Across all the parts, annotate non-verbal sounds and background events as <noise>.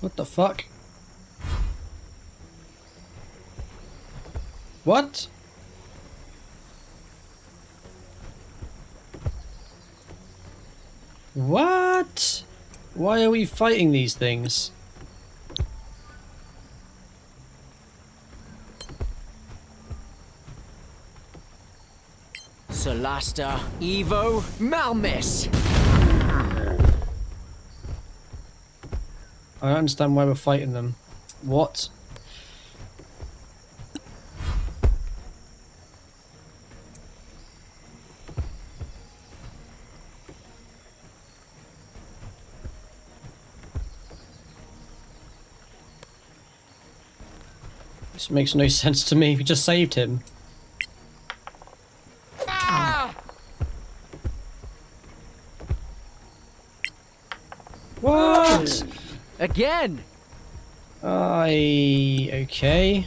What the fuck? What? What? Why are we fighting these things? Solasta, Evo, Malmis. I don't understand why we're fighting them. What? This makes no <laughs> sense to me. We just saved him. What? Again. I okay,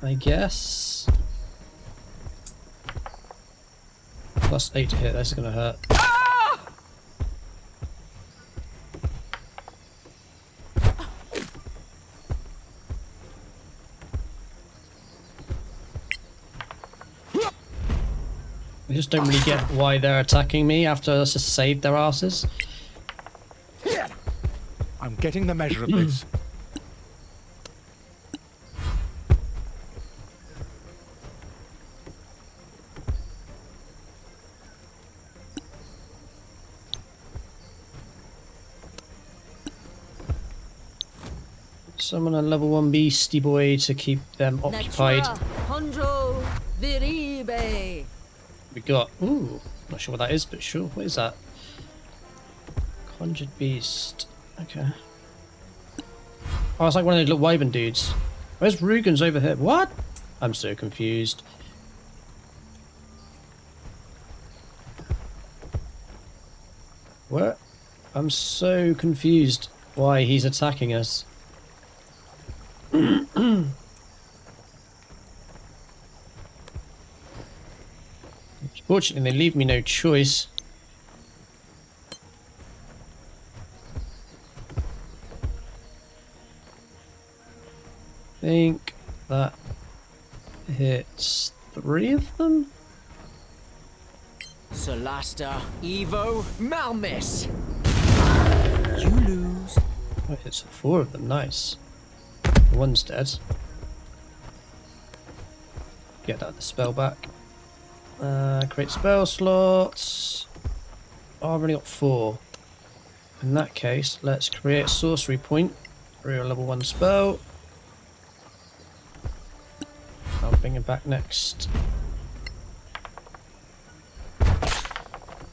I guess. Plus eight to hit. That's gonna hurt. I just don't really get why they're attacking me after I just saved their asses. I'm getting the measure of this. <clears throat> Summon a level one beastie boy to keep them occupied. Natura, Hondro, Viribe. We got ooh, not sure what that is, but sure. What is that? Conjured beast. Okay. Oh, it's like one of those little wyvern dudes. Oh, Where's Rugen's over here? What? I'm so confused. What? I'm so confused why he's attacking us. <clears throat> Fortunately, they leave me no choice. Think that hits three of them? Solasta, Evo, Malmis. You lose. Oh, it hits four of them, nice. One's dead. Get that the spell back. Uh, create spell slots. Oh, I've only got four. In that case, let's create a sorcery point for a level one spell. I'll bring it back next.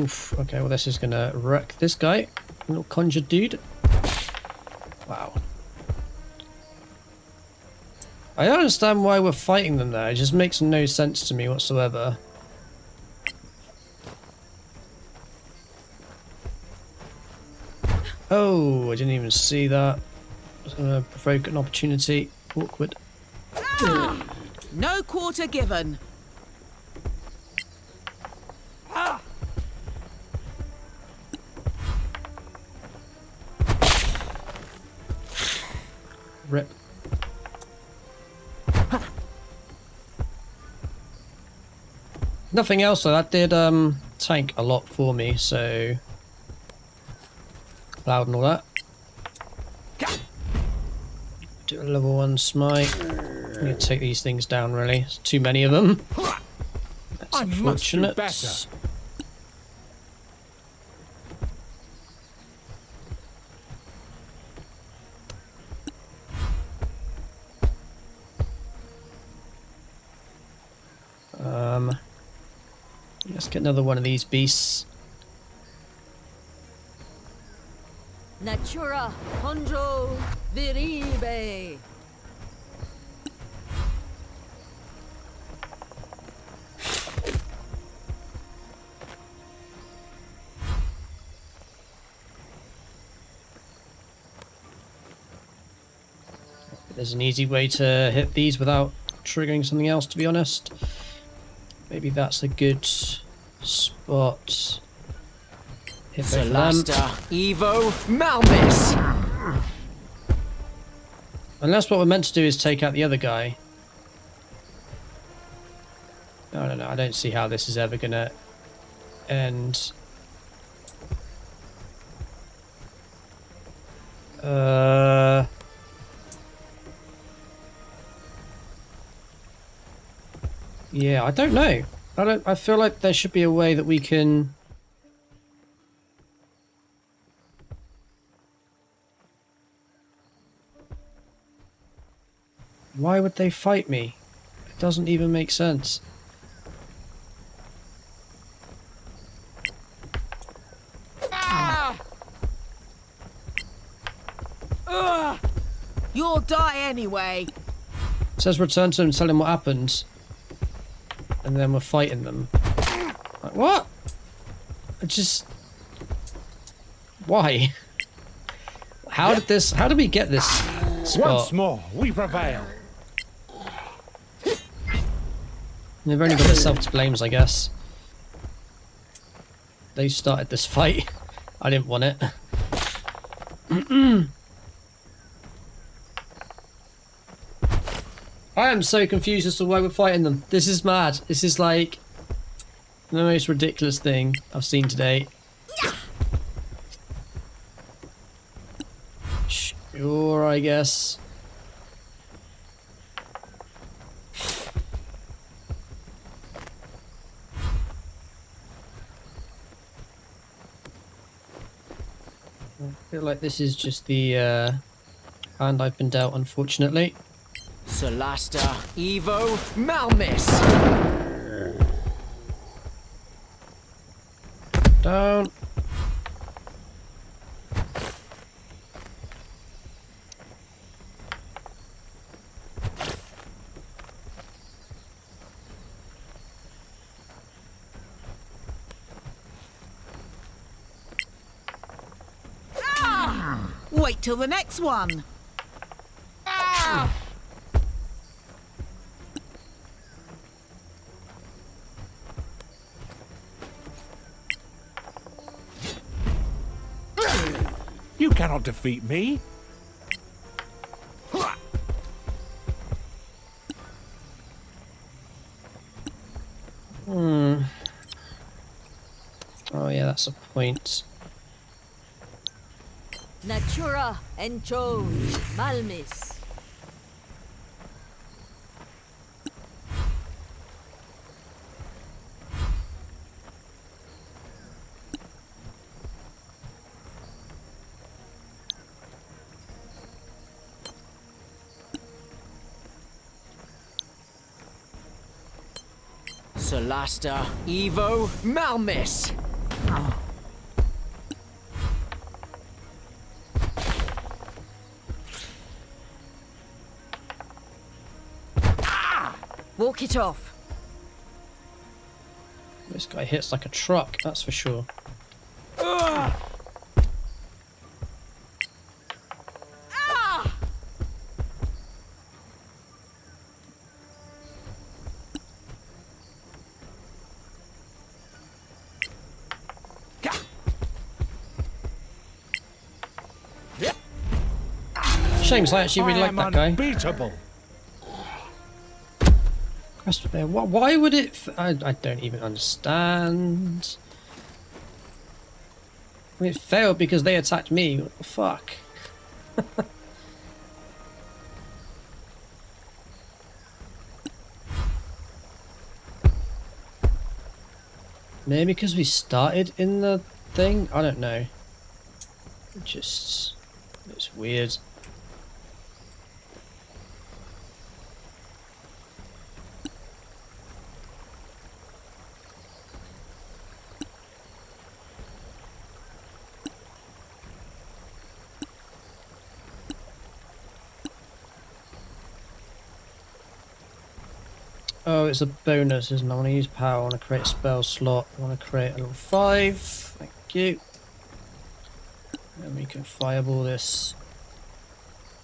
Oof, okay, well this is gonna wreck this guy. Little conjured dude. Wow. I don't understand why we're fighting them there, it just makes no sense to me whatsoever. Oh, I didn't even see that. I gonna provoke an opportunity. Awkward. No quarter given. Rip. Nothing else though, that did um tank a lot for me, so cloud and all that. Do a level one smite. I'm gonna take these things down really. There's too many of them. That's I must do unfortunate. better. Um let's get another one of these beasts. Natura, Hondro, Viribe. There's an easy way to hit these without triggering something else, to be honest. Maybe that's a good spot. Hit both of them. Solasta, Evo, Malmis. Unless what we're meant to do is take out the other guy. I don't know. I don't see how this is ever going to end. Uh... Yeah, I don't know. I don't. I feel like there should be a way that we can. Why would they fight me? It doesn't even make sense. Ah! Ugh! You'll die anyway. It says return to him and tell him what happened. And then we're fighting them. Like, what? I just... Why? How did this... How did we get this spot? Once more, we prevail. They've only got themselves to blame, I guess. They started this fight. <laughs> I didn't want it. <clears throat> I am so confused as to why we're fighting them. This is mad. This is like the most ridiculous thing I've seen today. Sure, I guess. I feel like this is just the uh, hand I've been dealt, unfortunately. Solasta, Evo, Malmis! Down. Ah! Wait till the next one. Cannot defeat me. Hmm. Oh yeah, that's a point. Natura Encho Malmis. Solasta, Evo, Malmis! Ah! Walk it off. This guy hits like a truck, that's for sure. Shame, I actually really like that guy. unbeatable. Question there. Why, why would it? I, I don't even understand. It failed because they attacked me. What the fuck? <laughs> Maybe because we started in the thing? I don't know. It just... It's weird. Oh, it's a bonus, isn't it? I want to use power, I want to create a spell slot, I want to create a level 5. Thank you. And we can fireball this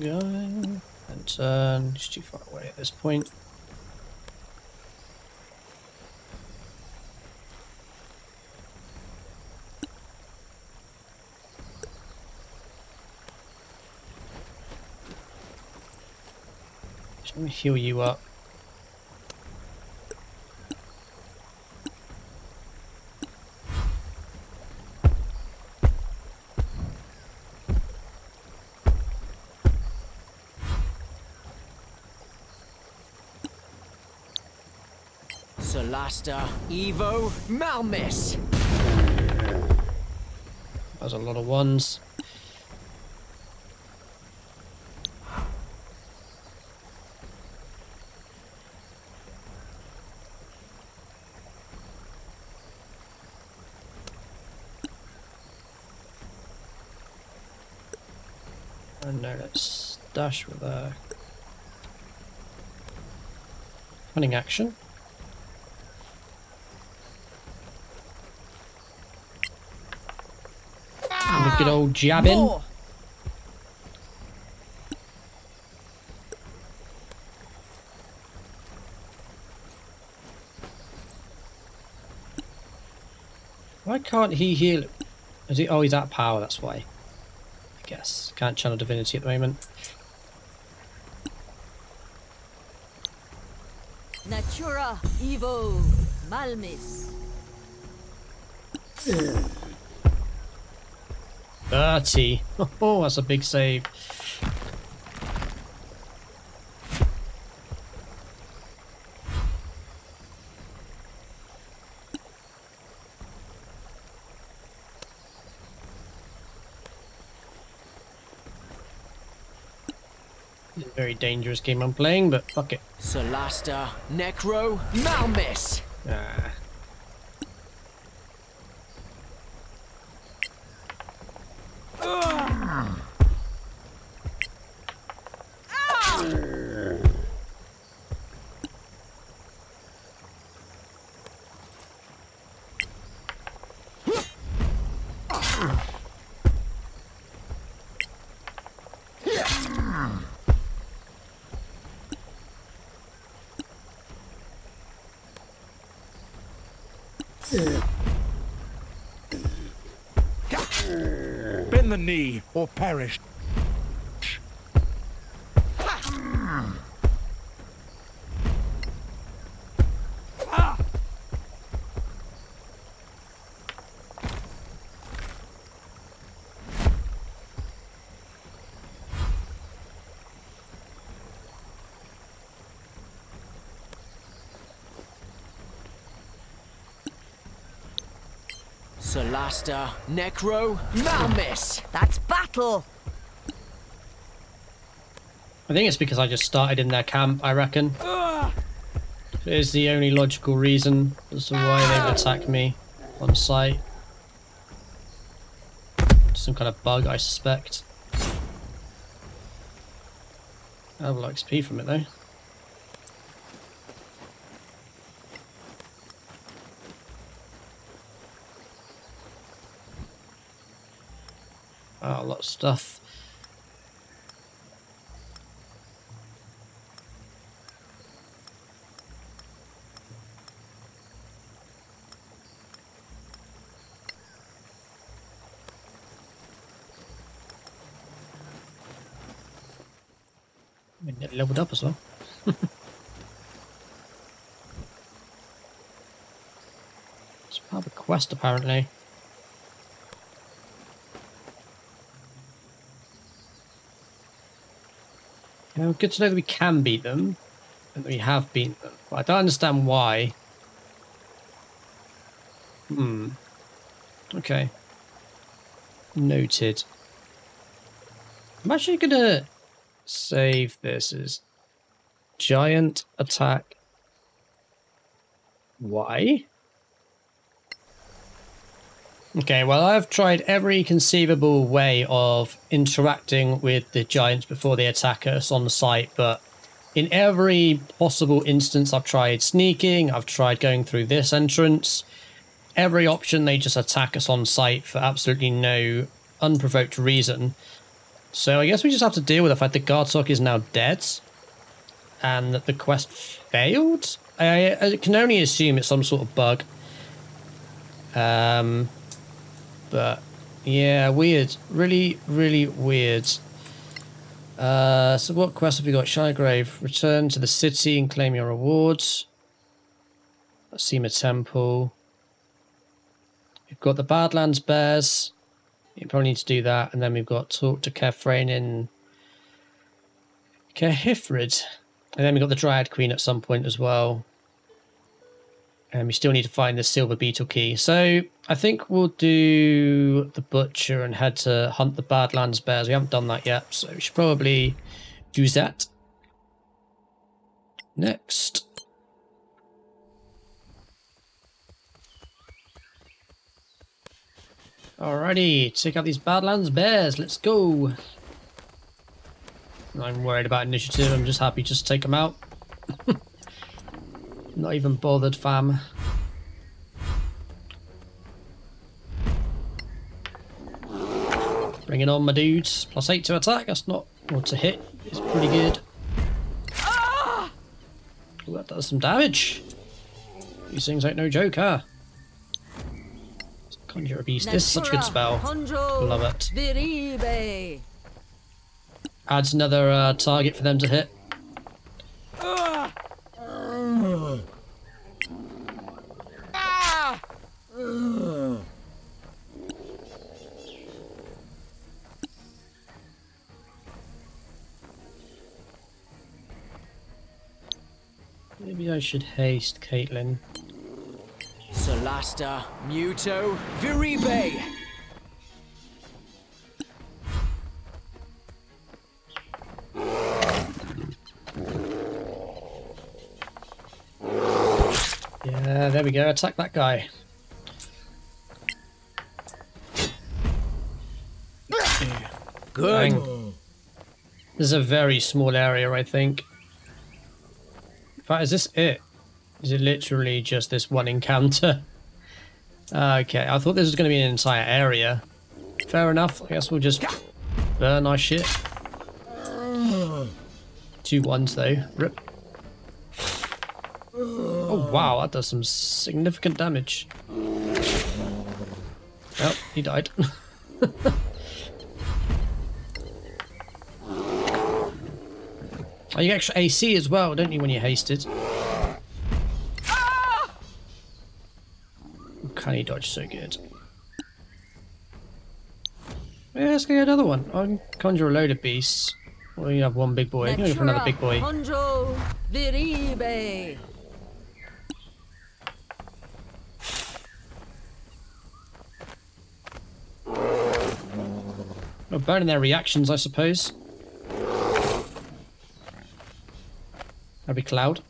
guy and turn. He's too far away at this point. Let me heal you up. Solasta, Evo, Malmis. There's a lot of ones. And now let's dash with a running action. And a good old jabbing. More. Why can't he heal? Is he? Oh, he's at power. That's why. I guess can't channel divinity at the moment. Natura Evo Malmis. Thirty. <laughs> Oh, that's a big save. It's a very dangerous game I'm playing, but fuck it. Solasta, Necro, Malmis. Ah. Bend the knee or perish. Solasta, Necro, Malmis. That's battle. I think it's because I just started in their camp, I reckon. Ah. It is the only logical reason as to why they would ah. attack me on site. Some kind of bug, I suspect. I have a lot of XP from it though. Oh, a lot of stuff. And get leveled up as well. <laughs> it's part of a quest apparently. Good to know that we can beat them, and we have beaten them. But I don't understand why. Hmm. Okay. Noted. I'm actually gonna save this as giant attack. Why? Okay, well, I've tried every conceivable way of interacting with the giants before they attack us on the site, but in every possible instance, I've tried sneaking, I've tried going through this entrance. Every option, they just attack us on site for absolutely no unprovoked reason. So I guess we just have to deal with the fact that Gartok is now dead and that the quest failed. I, I can only assume it's some sort of bug. Um, but yeah, weird. Really, really weird. Uh, so what quest have we got? Shiregrave. Return to the city and claim your rewards. Sema Temple. We've got the Badlands Bears. You probably need to do that. And then we've got talk to Kefrain in Caer Hyfryd. And then we've got the Dryad Queen at some point as well. Um, and we still need to find the Silver Beetle Key. So I think we'll do the Butcher and head to hunt the Badlands Bears. We haven't done that yet, so we should probably do that. Next. Alrighty, check out these Badlands Bears. Let's go. I'm worried about initiative. I'm just happy just to take them out. <laughs> Not even bothered, fam. Bring it on, my dudes. Plus 8 to attack. That's not... Or to hit. It's pretty good. Ooh, that does some damage. These things ain't no joke, huh? Conjure a beast. This is such a good spell. Love it. Adds another uh, target for them to hit. Should haste Caitlin. Solasta, Muto, Viribe. Yeah, there we go. Attack that guy. Good. Bang. This is a very small area, I think. Fact, is this it? Is it literally just this one encounter? Okay, I thought this was going to be an entire area. Fair enough. I guess we'll just burn our shit. Two ones though. Rip. Oh wow, that does some significant damage. Oh, he died. <laughs> Oh, you get extra AC as well, don't you, when you're hasted? Ah! Can he dodge so good? Yeah, let's get another one. I can conjure a load of beasts. Well, you have one big boy. I'm going for another big boy. Viribe. Well, burning their reactions, I suppose. That'd Cloud.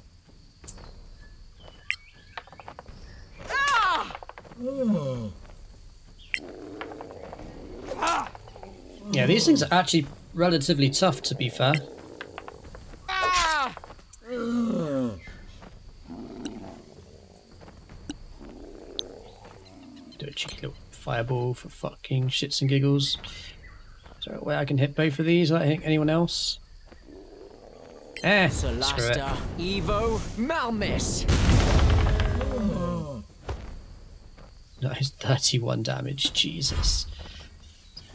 Yeah, these things are actually relatively tough, to be fair. Do a cheeky little fireball for fucking shits and giggles. Is there a way I can hit both of these without hitting anyone else? Eh, screw it. Solasta, Evo, Malmis. That is 31 damage, Jesus.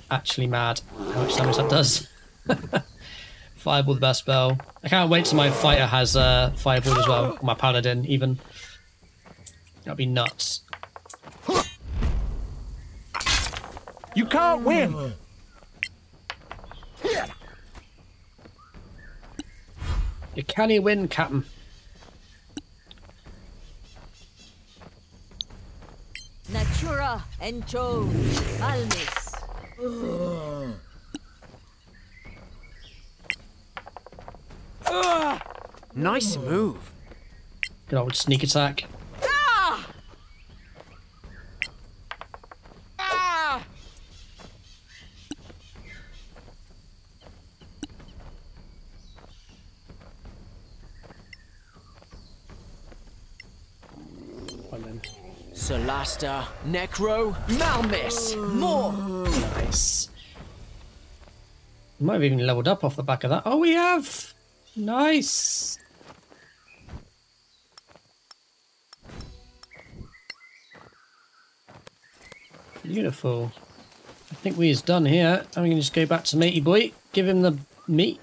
Actually mad how much damage that does. <laughs> Fireball the best spell. I can't wait till my fighter has uh, Fireball as well. My paladin, even. That'd be nuts. You can't win. You can't win, Captain. Natura. Encho. Malmis. Nice move. Good old sneak attack. One then. Solasta, Necro, Malmis. More. Nice. We might have even leveled up off the back of that. Oh, we have! Nice! Beautiful. I think we is done here. I'm going to just go back to Matey Boy, give him the meat,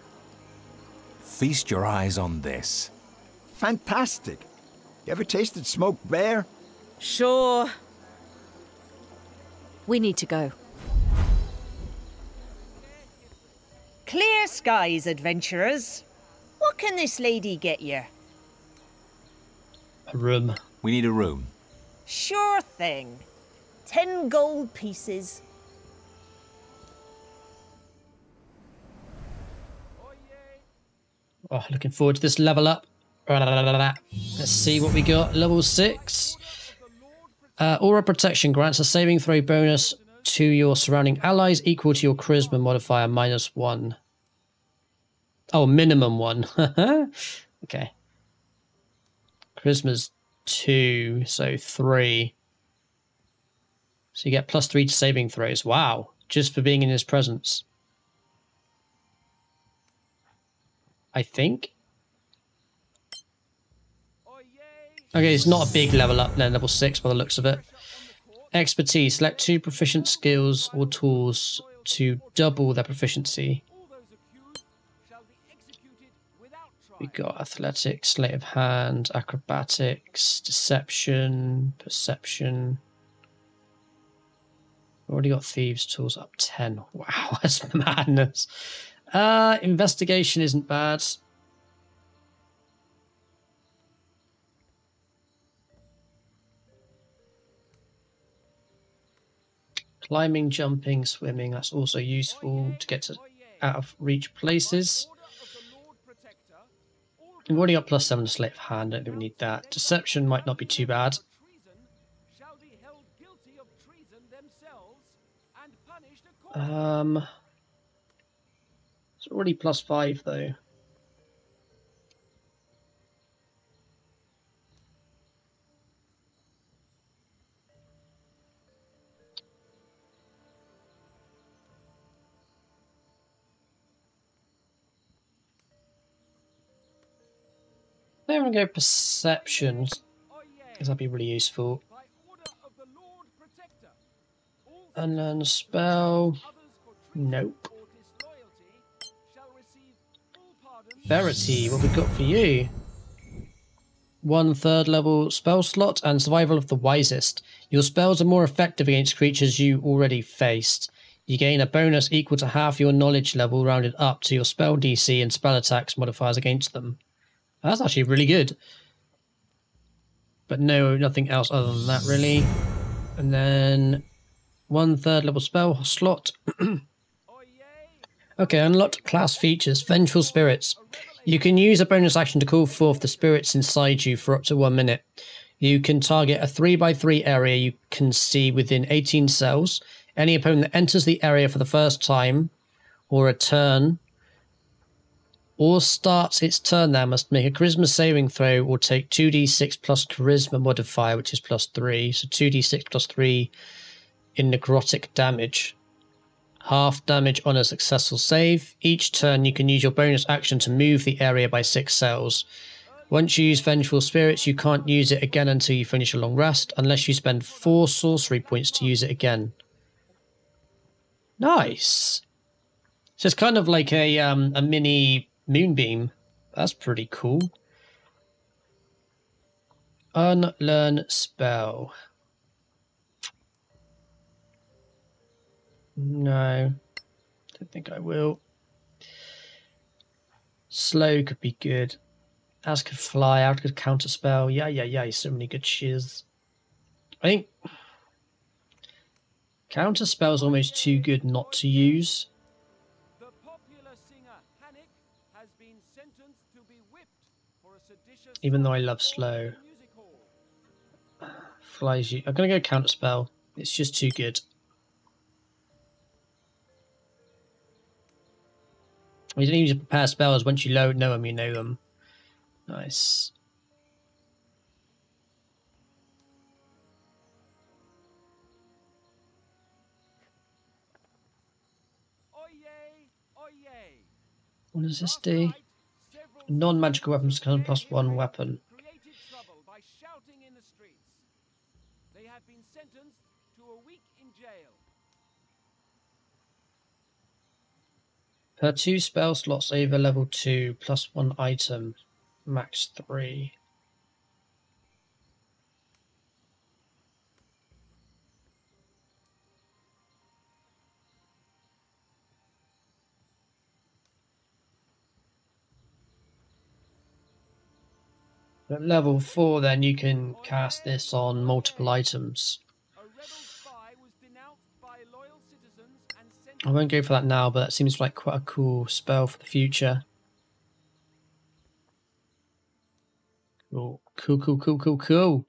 feast your eyes on this. Fantastic. You ever tasted smoked bear? Sure. We need to go. Clear skies, adventurers. What can this lady get you? A room. We need a room. Sure thing. Ten gold pieces. Oh, looking forward to this level up. Let's see what we got. Level 6. Uh, Aura Protection grants a saving throw bonus to your surrounding allies equal to your Charisma modifier minus 1. Oh, minimum 1. <laughs> okay. Charisma's 2, so 3. So you get plus 3 to saving throws. Wow. Just for being in his presence. I think. Okay, it's not a big level up then, level 6 by the looks of it. Expertise. Select two proficient skills or tools to double their proficiency. We got athletics, sleight of hand, acrobatics, deception, perception. Already got thieves tools up 10. <laughs> Wow, that's <laughs> madness. Uh, investigation isn't bad. Climbing, jumping, swimming, that's also useful to get to out of reach places. We've already got plus seven to sleight of hand, I don't think we need that. Deception might not be too bad. Um, it's already plus five though. I'm gonna go perceptions, because that'd be really useful. Unlearn spell. Nope. Verity, what we got for you? One third level spell slot and survival of the wisest. Your spells are more effective against creatures you already faced. You gain a bonus equal to half your knowledge level rounded up to your spell DC and spell attacks modifiers against them. That's actually really good. But no, nothing else other than that really. And then one third level spell slot. <clears throat> okay, unlocked class features. Vengeful Spirits. You can use a bonus action to call forth the spirits inside you for up to one minute. You can target a 3x3 area you can see within 18 cells. Any opponent that enters the area for the first time or a turn or starts its turn now must make a charisma saving throw or take 2d6 plus charisma modifier, which is plus 3. So 2d6 plus 3 in necrotic damage. Half damage on a successful save. Each turn, you can use your bonus action to move the area by 6 cells. Once you use Vengeful Spirits, you can't use it again until you finish a long rest, unless you spend 4 sorcery points to use it again. Nice. So it's kind of like a um, a mini Moonbeam. That's pretty cool. Unlearn spell. No. Don't think I will. Slow could be good. As could fly, out could counter spell. Yeah, yeah, yeah. So many good shiz. I think counter spell's almost too good not to use. Even though I love slow. Flies you. I'm gonna go counter spell. It's just too good. You don't need to prepare spells. Once you know them, you know them. Nice. What does this do? Non-magical weapons can plus one weapon. Per two spell slots over level two, plus one item, max three. At level four, then you can cast this on multiple items. I won't go for that now, but that seems like quite a cool spell for the future. Cool, cool, cool, cool, cool, cool.